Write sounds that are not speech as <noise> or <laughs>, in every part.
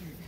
Thank you.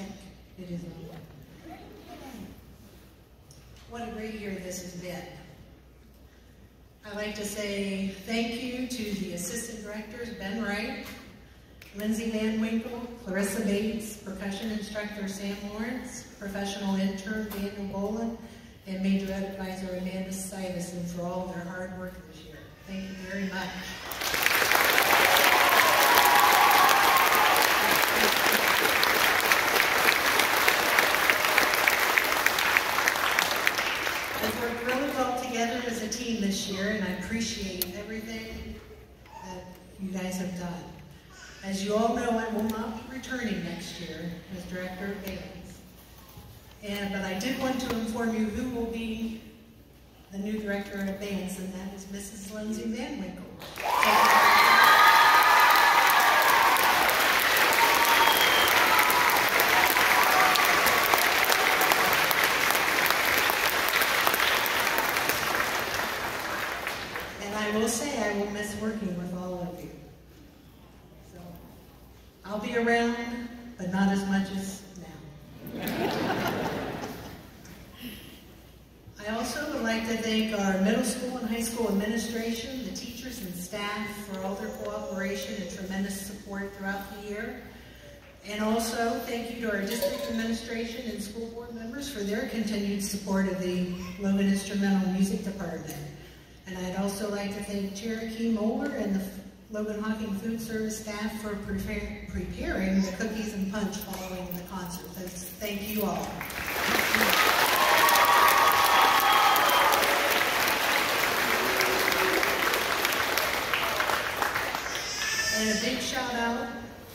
Check, it is on. What a great year this has been. I'd like to say thank you to the assistant directors, Ben Wright, Lindsay Van Winkle, Clarissa Bates, percussion instructor Sam Lawrence, professional intern Daniel Boland, and major advisor Amanda Stuyvesant for all their hard work this year. Thank you very much. We've worked really well together as a and I appreciate everything that you guys have done. As you all know, I will not be returning next year as Director of Bands. And, but I did want to inform you who will be the new Director of Bands, and that is Mrs. Lindsay Van Winkle. And I will say, I will miss working with all of you. So, I'll be around, but not as much as now. I also would like to thank our middle school and high school administration, the teachers and staff for all their cooperation and tremendous support throughout the year. And also, thank you to our district administration and school board members for their continued support of the Logan Instrumental Music Department. And I'd also like to thank Cherokee Moeller and the Logan Hocking Food Service staff for prepare, preparing the cookies and punch following the concert. Thanks- Thank you all. And a big shout out,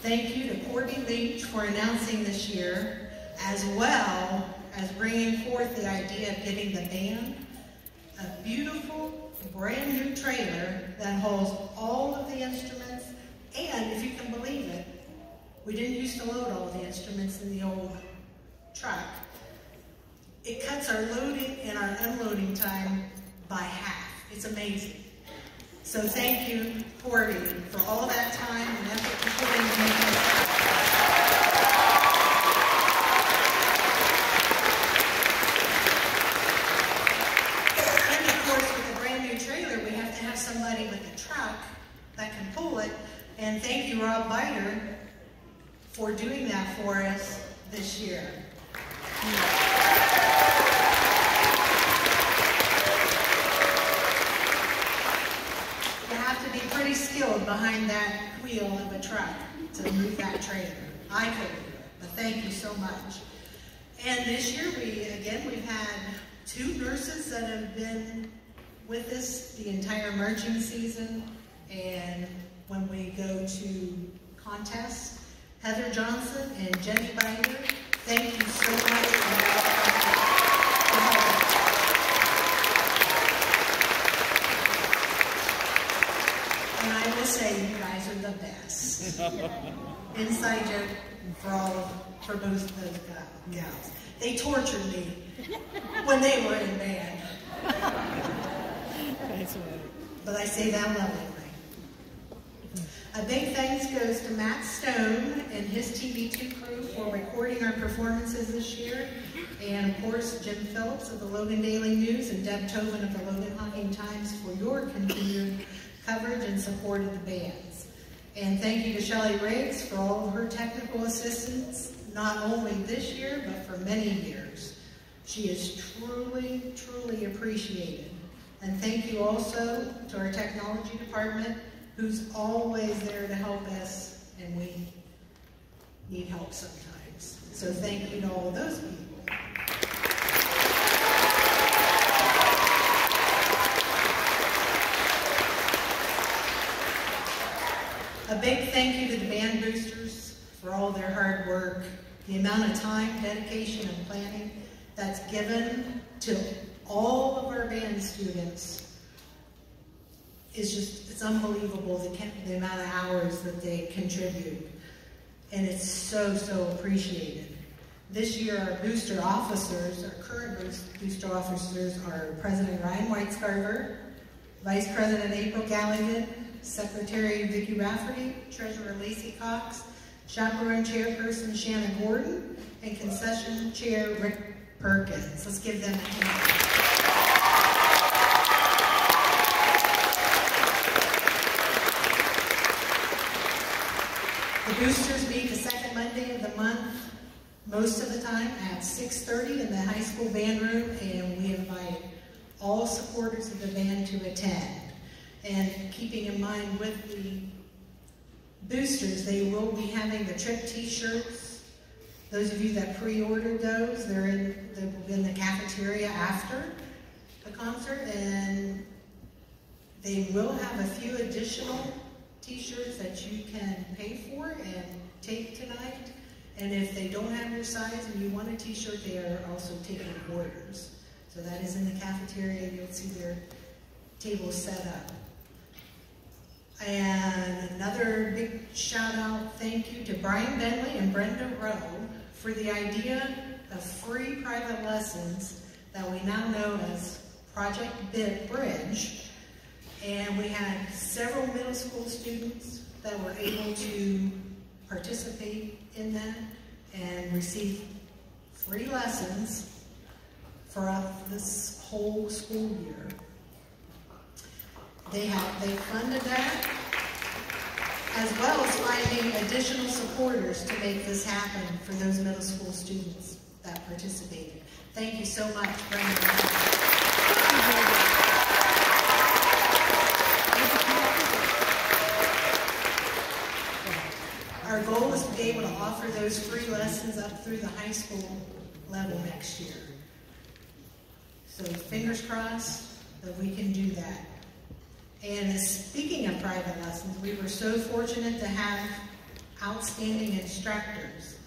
thank you to Courtney Leach for announcing this year, as well as bringing forth the idea of giving the band a beautiful, brand new trailer that holds all of the instruments, and if you can believe it, we didn't used to load all the instruments in the old truck. It cuts our loading and our unloading time by half. It's amazing. So thank you, Corby, for all that time and effort you put into making this happen. And of course, with a brand new trailer, we have to have somebody with a truck that can pull it. And thank you, Rob Biter, for doing that for us this year. You have to be pretty skilled behind that wheel of a truck to move that trailer. I couldn't do it, but thank you so much. And this year, we, again, we've had two nurses that have been with us the entire marching season. And when we go to contests, Heather Johnson and Jenny Binder, thank you so much for for helping. Say, you guys are the best. <laughs> Inside joke for all of, for both of those gals. They tortured me when they were in band. But I say that lovingly. A big thanks goes to Matt Stone and his TV2 crew for recording our performances this year. And of course, Jim Phillips of the Logan Daily News and Deb Tobin of the Logan Hocking Times for your continued coverage and support of the bands. And thank you to Shelley Riggs for all of her technical assistance, not only this year, but for many years. She is truly, truly appreciated. And thank you also to our technology department, who's always there to help us, and we need help sometimes. So thank you to all those people. A big thank you to the band boosters for all their hard work, the amount of time, dedication, and planning that's given to all of our band students is just, it's unbelievable the, the amount of hours that they contribute. And it's so, so appreciated. This year, our booster officers, our current booster officers are President Ryan Whitescarver, Vice President April Galligan, Secretary Vicki Rafferty, Treasurer Lacey Cox, Chaperone Chairperson Shannon Gordon, and Concession Chair Rick Perkins. Let's give them a hand. The boosters meet the second Monday of the month, most of the time at 6.30 in the high school band room, and we invite all supporters of the band to attend. And keeping in mind with the boosters, they will be having the trip t-shirts. Those of you that pre-ordered those, they're in, they're in the cafeteria after the concert, and they will have a few additional t-shirts that you can pay for and take tonight. And if they don't have your size and you want a t-shirt, they are also taking orders. So that is in the cafeteria. You'll see their tables set up. And another big shout out, thank you to Brian Bentley and Brenda Rowe for the idea of free private lessons that we now know as Project Bit Bridge. And we had several middle school students that were able to participate in that and receive free lessons for this whole school year. They have they funded that as well as finding additional supporters to make this happen for those middle school students that participated. Thank you so much, Brenda. Our goal is to be able to offer those free lessons up through the high school level next year. So fingers crossed that we can do that. And speaking of private lessons, we were so fortunate to have outstanding instructors.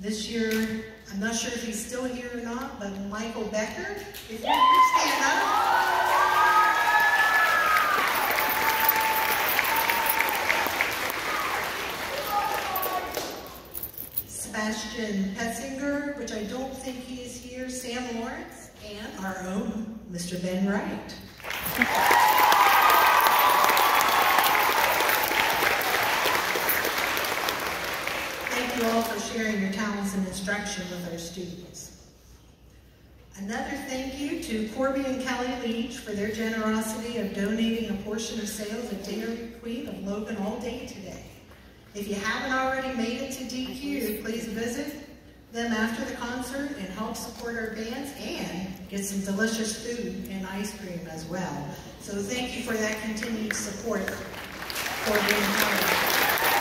This year, I'm not sure if he's still here or not, but Michael Becker, if you stand up. Sebastian Petzinger, which I don't think he is here, Sam Lawrence, and our own Mr. Ben Wright. <laughs> You all for sharing your talents and instruction with our students. Another thank you to Corby and Kelly Leach for their generosity of donating a portion of sales at Dairy Queen of Logan all day today. If you haven't already made it to DQ, please visit them after the concert and help support our bands and get some delicious food and ice cream as well. So thank you for that continued support for being part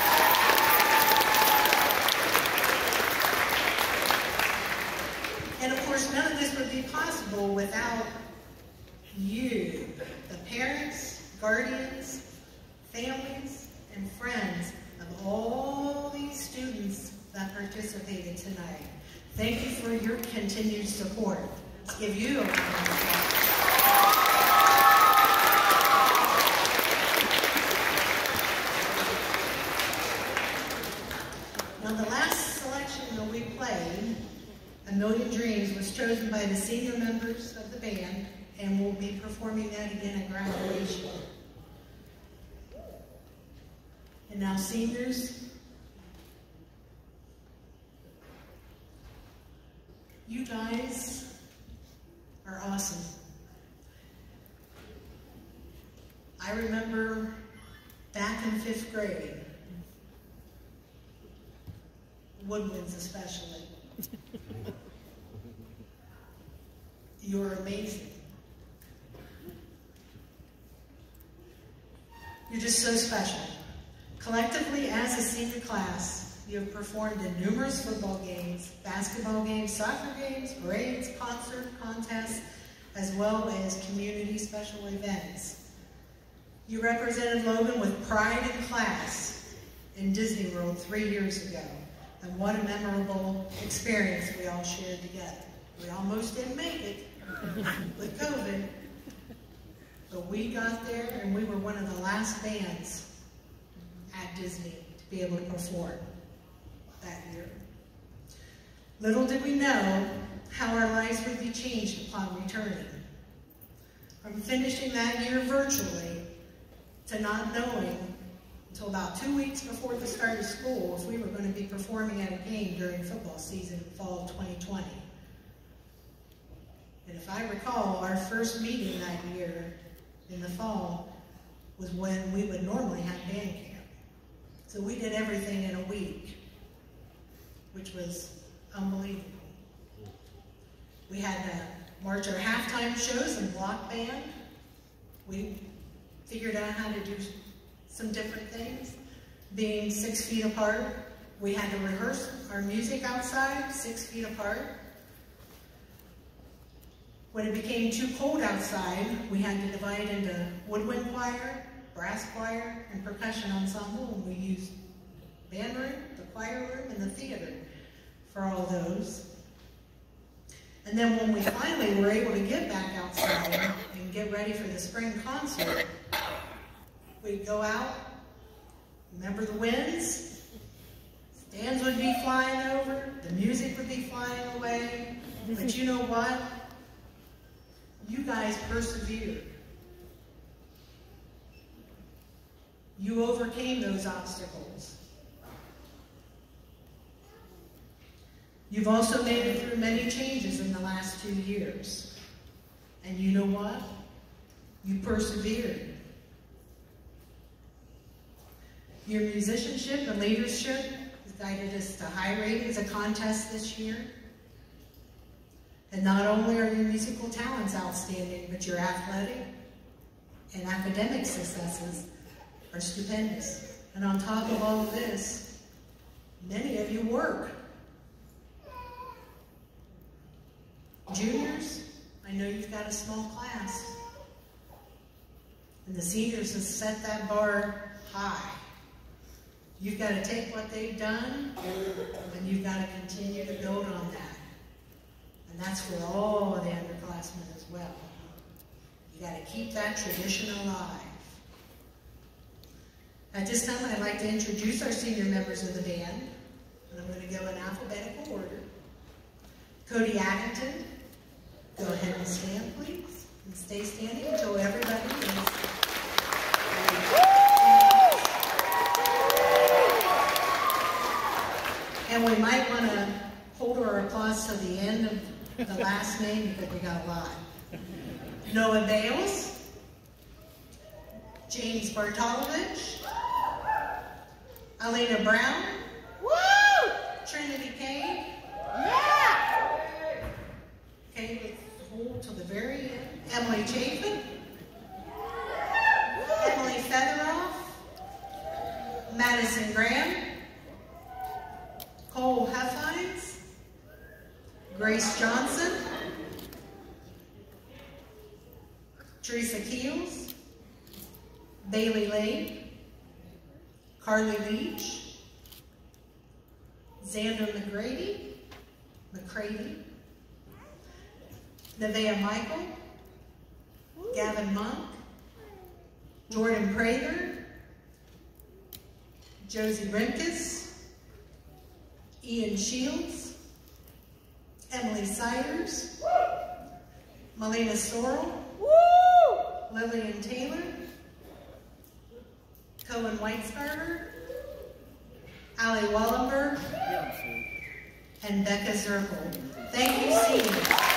And of course, none of this would be possible without you, the parents, guardians, families, and friends of all these students that participated tonight. Thank you for your continued support. Let's give you a round of. Now the last selection that we played, A Million Dreams, was chosen by the senior members of the band and we'll be performing that again at graduation. And now seniors, You guys are awesome. I remember back in fifth grade, woodwinds especially. You're amazing. You're just so special. Collectively, as a senior class, you have performed in numerous football games, basketball games, soccer games, parades, concert, contests, as well as community special events. You represented Logan with pride in class in Disney World three years ago. And what a memorable experience we all shared together. We almost didn't make it with COVID, but we got there and we were one of the last bands at Disney to be able to perform that year. Little did we know how our lives would be changed upon returning. From finishing that year virtually to not knowing until about two weeks before the start of school if we were going to be performing at a game during football season fall 2020. And if I recall, our first meeting that year in the fall was when we would normally have band camp. So we did everything in a week, which was unbelievable. We had to march our halftime shows in block band. We figured out how to do some different things. Being six feet apart, we had to rehearse our music outside, six feet apart. When it became too cold outside, we had to divide into woodwind choir, brass choir, and percussion ensemble, and we used band room, the choir room, and the theater for all those. And then when we finally were able to get back outside and get ready for the spring concert, we'd go out, remember the winds? Stands would be flying over, the music would be flying away, but you know what? You guys persevered. You overcame those obstacles. You've also made it through many changes in the last two years. And you know what? You persevered. Your musicianship and leadership guided us to high ratings at contests this year. And not only are your musical talents outstanding, but your athletic and academic successes are stupendous. And on top of all of this, many of you work. Juniors, I know you've got a small class. And the seniors have set that bar high. You've got to take what they've done, and you've got to continue to build on that. And that's for all of the underclassmen as well. You got to keep that tradition alive. At this time, I'd like to introduce our senior members of the band. And I'm going to go in alphabetical order. Cody Addington, go ahead and stand, please. And stay standing until everybody is. And we might want to hold our applause to the end of the last name because we got a lot. Noah Bales, James Bartolovich, Elena Brown. Woo! Trinity Kane. Yeah! Okay, let's hold till the very end. Emily Chapin. Emily Featheroff. Madison Graham. Cole Huffines. Grace Johnson. Teresa Keels. Bailey Lane. Carly Leach, Xander McGrady, McCrady, Nevaeh Michael, Gavin Monk, Jordan Prager, Josie Remkus, Ian Shields, Emily Siders, Melina Sorrell, Lillian Taylor, Cohen Weitzberger, Ali Wallenberg, and Becca Zirkel. Thank you, seniors.